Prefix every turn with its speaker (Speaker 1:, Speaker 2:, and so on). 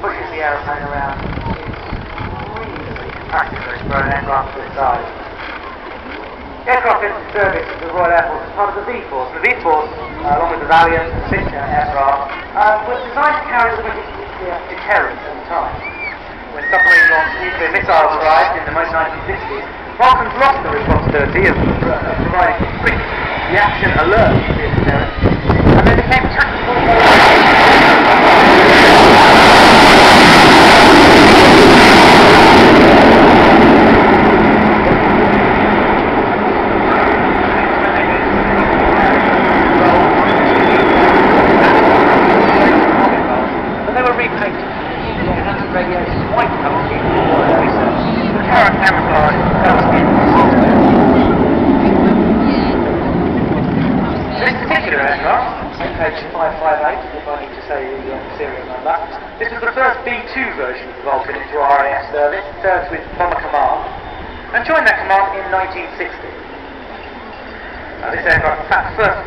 Speaker 1: pushes the aeroplane around. Really practical for an aircraft this size. Aircraft entered service at the Royal Air Force as part of the V-Force. The V-Force, uh, along with the Valiant and Signature aircraft, uh, was designed to carry the British nuclear deterrent at the time. When submarine launched nuclear missiles arrived in the mid 1960s, Vulcans lost the responsibility of uh, providing quick reaction alert nuclear deterrent, and they became tactical. But they. The. This particular aircraft, page 558, if I need to say the uh, serial number, this was the first B2 version of Vulcan into RAF service, served with Bomber Command, and joined that command in 1960. Now, this aircraft, first